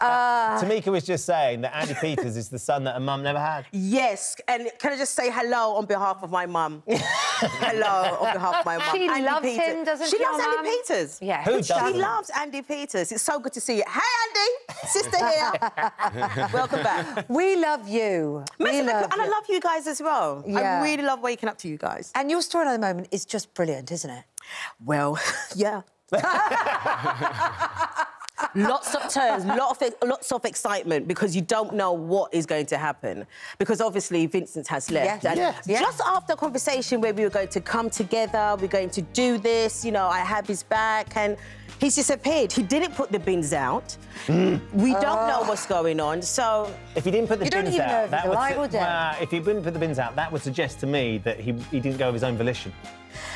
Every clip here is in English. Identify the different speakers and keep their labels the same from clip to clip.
Speaker 1: Uh, Tameka was just saying that Andy Peters is the son that her mum never had.
Speaker 2: Yes, and can I just say hello on behalf of my mum? hello on behalf of my mum.
Speaker 3: She
Speaker 2: Andy
Speaker 3: loves
Speaker 2: Peters.
Speaker 3: him, doesn't
Speaker 2: she?
Speaker 3: she,
Speaker 2: loves Andy
Speaker 3: mum?
Speaker 2: Peters.
Speaker 3: Yeah.
Speaker 1: Who
Speaker 2: She
Speaker 1: doesn't?
Speaker 2: loves Andy Peters. It's so good to see you. Hey, Andy, sister here. Welcome back.
Speaker 3: We love you. We
Speaker 2: Listen,
Speaker 3: love
Speaker 2: and I love you guys as well.
Speaker 3: Yeah.
Speaker 2: I really love waking up to you guys.
Speaker 3: And your story at the moment is just brilliant, isn't it?
Speaker 2: Well, yeah. Lots of turns, lot of, lots of excitement because you don't know what is going to happen. Because obviously Vincent has left.
Speaker 3: Yes.
Speaker 2: And
Speaker 1: Yes.
Speaker 3: Yeah.
Speaker 2: just after a conversation where we were going to come together, we're going to do this, you know, I have his back and he's disappeared. He didn't put the bins out. Mm. We don't know what's oh. going on. So
Speaker 1: If he didn't put the
Speaker 3: You don't
Speaker 1: bins
Speaker 3: even know
Speaker 1: out,
Speaker 3: if
Speaker 1: that would
Speaker 3: alive
Speaker 1: su-
Speaker 3: or dead.
Speaker 1: Well, if he didn't put the bins out, that would suggest to me that he, he didn't go of his own volition.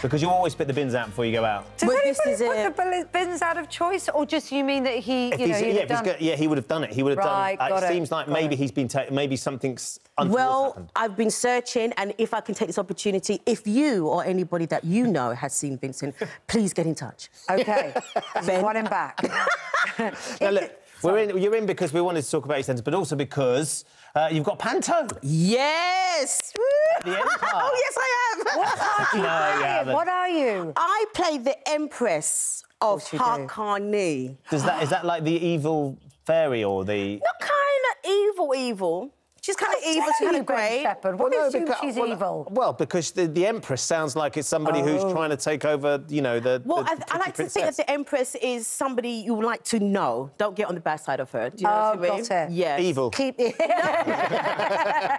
Speaker 1: Because you always put the bins out before you go out.
Speaker 3: Does
Speaker 2: Well,
Speaker 3: anybody
Speaker 2: this is
Speaker 3: put
Speaker 2: it.
Speaker 3: the bins out of choice, or just you mean that he, you know,
Speaker 1: yeah,
Speaker 3: have
Speaker 1: if he's
Speaker 3: done...
Speaker 1: got- yeah, he would have done it. He would have
Speaker 3: Right,
Speaker 1: done.
Speaker 3: got
Speaker 1: it
Speaker 3: it,
Speaker 1: seems like
Speaker 3: got
Speaker 1: maybe
Speaker 3: it.
Speaker 1: he's been taken. Maybe something's
Speaker 2: Well,
Speaker 1: happened.
Speaker 2: I've been searching, and if I can take this opportunity, if you or anybody that you know has seen Vincent, please get in touch.
Speaker 3: OK,
Speaker 2: Ben.
Speaker 3: want him back.
Speaker 1: Now, look, we're in, you're in because we wanted to talk about EastEnders, but also because uh, you've got Panto.
Speaker 2: Yes!
Speaker 1: The Empire.
Speaker 2: oh, yes, I have.
Speaker 3: What are you
Speaker 1: No, you
Speaker 3: playing? What are you?
Speaker 2: I play the Empress of
Speaker 3: course you do.
Speaker 2: Hakani.
Speaker 1: Does that is that like the evil fairy or the?
Speaker 2: Not kind of evil, evil. She's kind of evil, she's kind of great.
Speaker 3: Shephard. What makes you
Speaker 1: because-
Speaker 3: she's
Speaker 1: well,
Speaker 3: evil?
Speaker 1: Well, because the, the Empress sounds like it's somebody who's
Speaker 3: Oh.
Speaker 1: trying to take over, you know, the.
Speaker 2: Well,
Speaker 1: the
Speaker 2: I, I
Speaker 1: pretty
Speaker 2: like to think that the Empress is somebody you like to know. Don't get on the bad side of her. Do you know
Speaker 3: Oh,
Speaker 2: what I mean?
Speaker 3: got it.
Speaker 2: Yes.
Speaker 1: Evil.
Speaker 3: Keep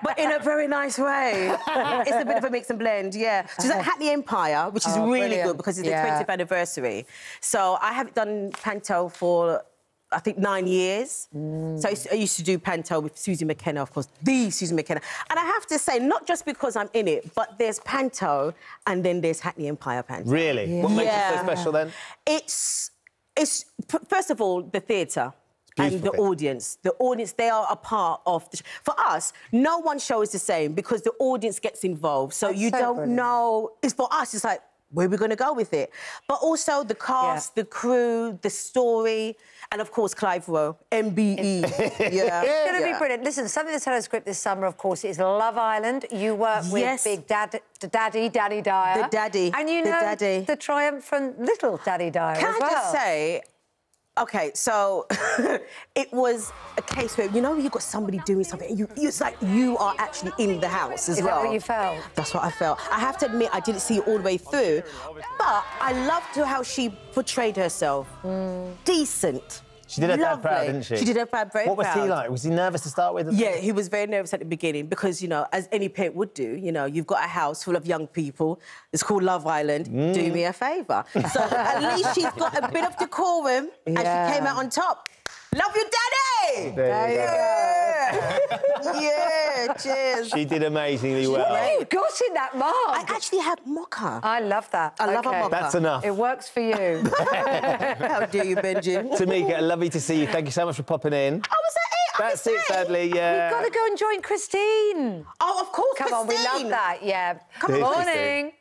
Speaker 2: but in a very nice way. it's a bit of a mix and blend, yeah. She's at uh-huh. Hackney Empire, which is
Speaker 3: Oh,
Speaker 2: really
Speaker 3: brilliant.
Speaker 2: good because it's
Speaker 3: Yeah.
Speaker 2: the 20th anniversary. So I haven't done Panto for. I think nine years.
Speaker 3: Mm.
Speaker 2: So I used, I used to do Panto with Susie McKenna, of course, the Susie McKenna. And I have to say, not just because I'm in it, but there's Panto and then there's Hackney Empire Panto.
Speaker 1: Really? Yeah. What makes it so special then?
Speaker 2: It's it's first of all the theatre. And the
Speaker 1: theatre.
Speaker 2: audience. The audience, they are a part of the sh- For us, no one show is the same because the audience gets involved. So
Speaker 3: That's
Speaker 2: you
Speaker 3: so
Speaker 2: don't
Speaker 3: brilliant.
Speaker 2: know. It's for us, it's like, where are we going to go with it? But also the cast,
Speaker 3: Yeah.
Speaker 2: the crew, the story, and of course, Clive Rowe, MBE. yeah.
Speaker 3: It's going to be brilliant. Listen, something that's had a script this summer, of course, is Love Island. You work with
Speaker 2: Yes.
Speaker 3: Big Dad, Daddy, Daddy Dyer.
Speaker 2: The daddy,
Speaker 3: And you
Speaker 2: the
Speaker 3: know
Speaker 2: daddy.
Speaker 3: the triumphant little Daddy Dyer
Speaker 2: Can
Speaker 3: as
Speaker 2: I
Speaker 3: well.
Speaker 2: just say, okay, so it was a case where you know you've got somebody doing something, and you, it's like you are actually in the house as
Speaker 3: Is that
Speaker 2: well.
Speaker 3: what you felt?
Speaker 2: That's what I felt. I have to admit, I didn't see it all the way through, but I loved how she portrayed herself. Mm. Decent.
Speaker 1: She did her dad proud, didn't she?
Speaker 2: She did her dad very
Speaker 1: What was he like? Was he nervous to start with?
Speaker 2: Yeah, he was very nervous at the beginning because, you know, as any parent would do, you know, you've got a house full of young people. It's called Love Island. Mm. Do me a favour. So at least she's got a bit of decorum and she came out on top. Love you, Daddy!
Speaker 1: There you go.
Speaker 2: Yeah, yeah cheers.
Speaker 1: She did amazingly well.
Speaker 3: You got in that
Speaker 2: I actually had mocha.
Speaker 3: I love that.
Speaker 2: I love a
Speaker 3: Okay.
Speaker 2: mocha.
Speaker 1: That's enough.
Speaker 3: It works for you.
Speaker 2: How do you, Benji?
Speaker 1: Tameka, lovely to see you. Thank you so much for popping in.
Speaker 2: Oh, was that it? I
Speaker 1: That's
Speaker 2: missed
Speaker 1: it, sadly, yeah.
Speaker 3: We've got to go and join Christine.
Speaker 2: Oh, of course,
Speaker 3: Come on, we love that. Yeah.
Speaker 1: Come on,
Speaker 3: Morning.